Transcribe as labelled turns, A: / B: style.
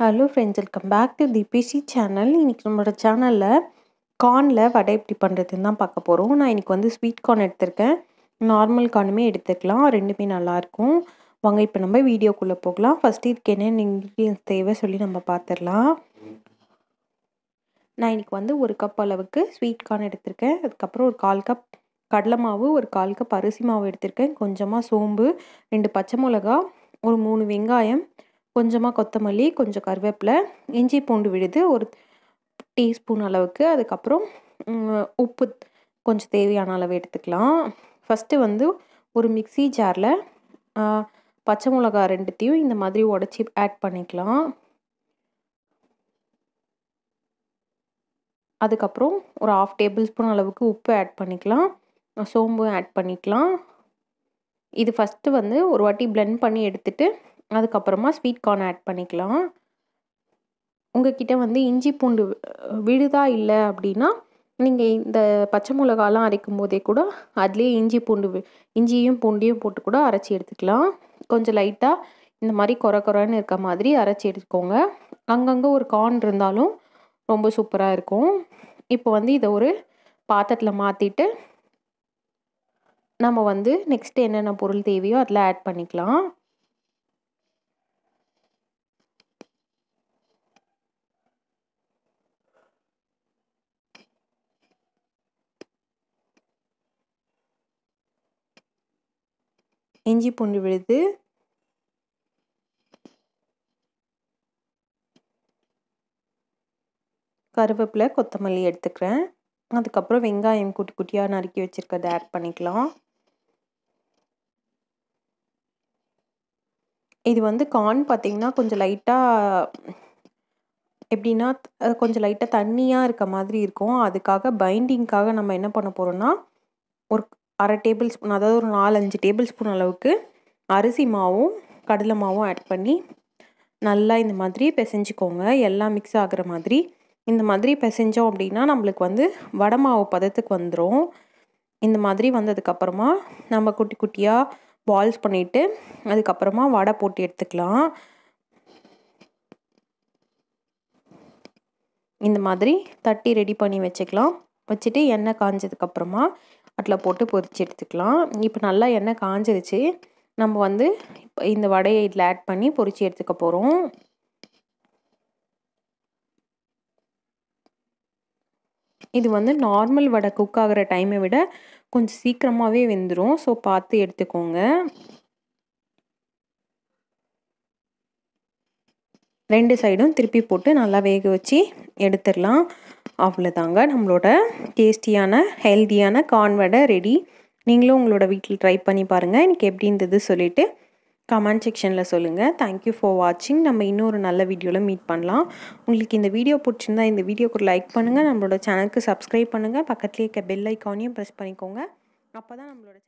A: Hello friends welcome back to தீபிசி channel இன்றைக்கி நம்மளோட சேனலில் கார்னில் வடை எப்படி பண்ணுறதுன்னு தான் பார்க்க போகிறோம் நான் இன்றைக்கி வந்து ஸ்வீட் கார்ன் எடுத்திருக்கேன். நார்மல் கார்னுமே எடுத்துக்கலாம். ரெண்டுமே நல்லாயிருக்கும் வாங்க இப்போ நம்ம வீடியோக்குள்ளே போகலாம். ஃபஸ்ட்டு இதுக்கு என்னென்ன இன்க்ரீடியன்ஸ் தேவை சொல்லி நம்ம பார்த்துடலாம் நான் இன்றைக்கி வந்து ஒரு கப் அளவுக்கு ஸ்வீட் கார்ன் எடுத்திருக்கேன். அதுக்கப்புறம் ஒரு கால் கப் கடலை மாவு ஒரு கால் கப் அரிசி மாவு எடுத்திருக்கேன். கொஞ்சமாக சோம்பு ரெண்டு பச்சை மிளகா ஒரு மூணு வெங்காயம் கொஞ்சமாக கொத்தமல்லி கொஞ்சம் கருவேப்பிலை இஞ்சி பூண்டு விழுது ஒரு டீஸ்பூன் அளவுக்கு. அதுக்கப்புறம் உப்பு கொஞ்சம் தேவையான அளவு எடுத்துக்கலாம். ஃபஸ்ட்டு வந்து ஒரு மிக்சி ஜாரில் பச்சை மிளகா ரெண்டுத்தையும் இந்த மாதிரி உடச்சி ஆட் பண்ணிக்கலாம். அதுக்கப்புறம் ஒரு ஆஃப் டேபிள் ஸ்பூன் அளவுக்கு உப்பு ஆட் பண்ணிக்கலாம். சோம்பு ஆட் பண்ணிக்கலாம். இது ஃபஸ்ட்டு வந்து ஒரு வாட்டி பிளெண்ட் பண்ணி எடுத்துகிட்டு அதுக்கப்புறமா ஸ்வீட் கார்ன் ஆட் பண்ணிக்கலாம். உங்ககிட்ட வந்து இஞ்சி பூண்டு விழுதா இல்லை அப்படின்னா நீங்கள் இந்த பச்சை மிளகாலாம் அரைக்கும் போதே கூட அதுலேயே இஞ்சி பூண்டு இஞ்சியும் பூண்டையும் போட்டு கூட அரைச்சி எடுத்துக்கலாம். கொஞ்சம் லைட்டாக இந்த மாதிரி குறை குறைன்னு இருக்க மாதிரி அரைச்சி எடுத்துக்கோங்க. அங்கங்கே ஒரு கார்ன் இருந்தாலும் ரொம்ப சூப்பராக இருக்கும். இப்போ வந்து இதை ஒரு பாத்திரத்தில் மாற்றிட்டு நம்ம வந்து நெக்ஸ்ட்டு என்னென்ன பொருள் தேவையோ அதில் ஆட் பண்ணிக்கலாம். இஞ்சி பூண்டு விழுது. கருவேப்பிலை கொத்தமல்லி எடுத்துக்கிறேன். அதுக்கப்புறம் வெங்காயம் குட்டி குட்டியாக நறுக்கி வச்சுருக்கிறத ஆட் பண்ணிக்கலாம். இது வந்து கார்ன் பார்த்திங்கன்னா கொஞ்சம் லைட்டாக எப்படின்னா கொஞ்சம் லைட்டாக தண்ணியாக இருக்க மாதிரி இருக்கும். அதுக்காக பைண்டிங்க்காக நம்ம என்ன பண்ண போகிறோம்னா ஒரு அரை டேபிள் ஸ்பூன் அதாவது ஒரு நாலஞ்சு டேபிள் ஸ்பூன் அளவுக்கு அரிசி மாவும் கடலை மாவும் ஆட் பண்ணி நல்லா இந்த மாதிரி பிசைஞ்சிக்கோங்க. எல்லாம் மிக்ஸ் ஆகிற மாதிரி. இந்த மாதிரி பிசைஞ்சோம் அப்படின்னா நம்மளுக்கு வந்து வடை மாவு பதத்துக்கு வந்துடும் இந்த மாதிரி வந்ததுக்கப்புறமா நம்ம குட்டி குட்டியாக பால்ஸ் பண்ணிவிட்டு அதுக்கப்புறமா வடை போட்டு எடுத்துக்கலாம். இந்த மாதிரி தட்டி ரெடி பண்ணி வச்சுக்கலாம். வச்சுட்டு எண்ணெய் காஞ்சதுக்கப்புறமா அதில் போட்டு பொரித்து எடுத்துக்கலாம். இப்போ நல்லா எண்ணெய் காஞ்சிருச்சு. நம்ம வந்து இப்போ இந்த வடையை இதில் ஆட் பண்ணி பொரித்து எடுத்துக்க போகிறோம் இது வந்து நார்மல் வடை குக் ஆகிற டைமை விட கொஞ்சம் சீக்கிரமாகவே வெந்துடும் ஸோ பார்த்து எடுத்துக்கோங்க. ரெண்டு சைடும் திருப்பி போட்டு நல்லா வேக வச்சு எடுத்துடலாம். அவ்வளோதாங்க நம்மளோட டேஸ்டியான ஹெல்த்தியான கார்ன் வடை ரெடி நீங்களும் உங்களோட வீட்டில் ட்ரை பண்ணி பாருங்கள் எனக்கு எப்படி இருந்தது சொல்லிவிட்டு கமெண்ட் செக்ஷனில் சொல்லுங்கள் தேங்க்யூ ஃபார் வாட்சிங் நம்ம இன்னொரு நல்ல வீடியோவில் மீட் பண்ணலாம். உங்களுக்கு இந்த வீடியோ பிடிச்சிருந்தா இந்த வீடியோக்கு லைக் பண்ணுங்கள் நம்மளோட சேனலுக்கு சப்ஸ்கிரைப் பண்ணுங்கள் பக்கத்துலேயே இருக்க பெல் ஐக்கானையும் ப்ரெஸ் பண்ணிக்கோங்க. அப்போ தான் நம்மளோட